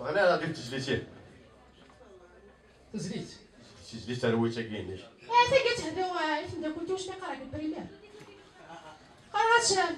أنا غادي تجلسيه تزليت تجلس ترويت كاينش هذا كتهداو فهمت كنت واش نقرا في البريمير قرات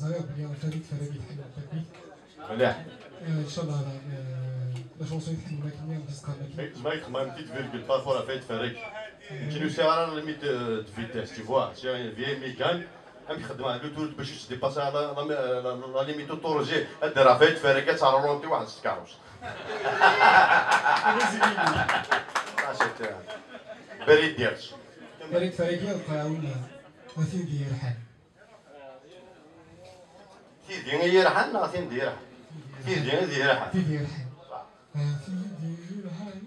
بلي فريد فريد حلو فريد مليح. إن شاء الله لا شونسون يتحلو لكن ديسكا لكن ما يخدم un petite virgule. Parfois la fête فريك la limite de, de vitesse tu vois. C'est un vieil mécanique هم يخدم على لو باش يديباسي على لا- ليميت اوتوريزي ديرها فايت فريكات على رونتي واحد ست كاروس بريد ديالك فريد فريدية وقاونا وثين ديال الحال تيدي غادي نديرها تيدي هي رحال في ديال الحال في ديال الحال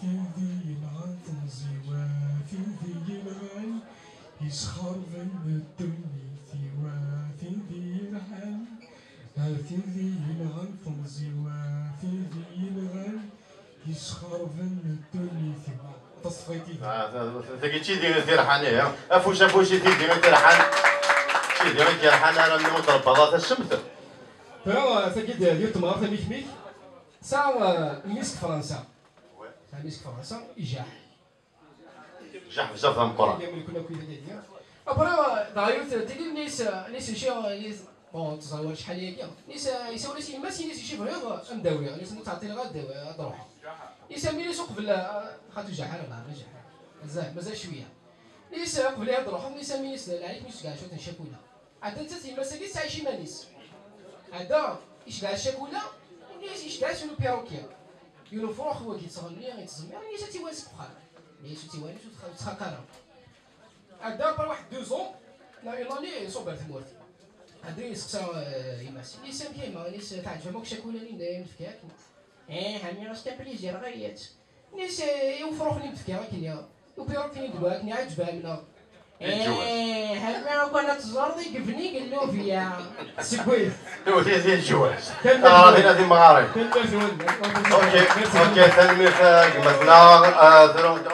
في ديال العظم زوا في ديال الغاي يسخر بين الدنيا في ديال العظم زوا في ديال الغاي يسخر بين الدنيا تصفيتي. تاكي تيدي غير رحال أفوش أفوش تيدي غير تيدي غير رحال أنا من مضرب السمت فرا تاكيد ديال التمر ثاني كميك ساعة مسك فرنسا. ساعة مسك فرنسا إيجاح جح بزاف من القران اللي كنا كويدا ديالها أبرا دايوت تيجي نيس نيس شي نيس بون تصور شحال هي؟ نيس يساو ناس يماس نيس شي فريغ مداوي نيس تعطي لها الدواء هاد روحها نيس ملي سوق قبل خاطر جحال ولا رجع مازال مازال شوية. نيس قبل هاد روحهم نيس ميس عليك نيس كاع شو تنشاكولا عاد تيماس كي تسعى شي مانيس هذا إيش كاع الشاكولا ونيس إيش كاع شنو بيروكيا يونو فروخ هو كيتصغني غيتزمر نيس تيواسك بخال نيس تيوالي تخاكارا هذا بار واحد دو زون لا ايراني صوبر تمورت هذا يسقسا يماس نيسان كيما نيس تعرف ماك شاكولا لي دايم فكاك إيه هاني راس بليزير غيات نيس يوفروا لي بفكا كنيا وبيروك كني دواك كني عجبها منا إيه هل تزور ديك بني قال له فيا سكويت هو ديال الجواز المغارب كان مجهول. أوكي أوكي مثلا مثلا